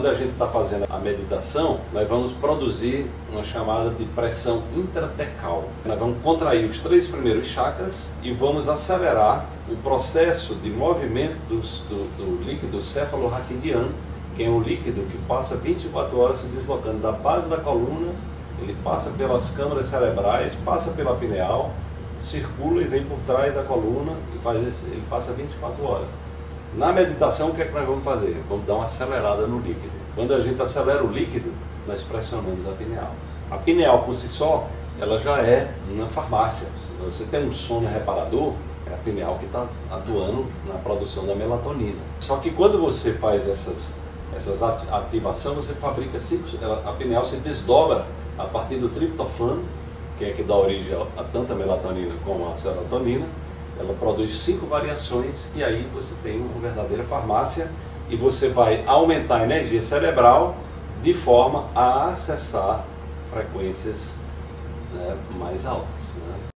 Quando a gente está fazendo a meditação, nós vamos produzir uma chamada de pressão intratecal. Nós vamos contrair os três primeiros chakras e vamos acelerar o processo de movimento do, do, do líquido cefalorraquidiano, que é um líquido que passa 24 horas se deslocando da base da coluna, ele passa pelas câmaras cerebrais, passa pela pineal, circula e vem por trás da coluna e faz esse, ele passa 24 horas. Na meditação, o que é que nós vamos fazer? Vamos dar uma acelerada no líquido. Quando a gente acelera o líquido, nós pressionamos a pineal. A pineal por si só, ela já é uma farmácia. Se você tem um sono reparador, é a pineal que está atuando na produção da melatonina. Só que quando você faz essas, essas ativações, você fabrica cinco, a pineal se desdobra a partir do triptofano, que é que dá origem a tanta melatonina como a serotonina, ela produz cinco variações e aí você tem uma verdadeira farmácia e você vai aumentar a energia cerebral de forma a acessar frequências né, mais altas. Né?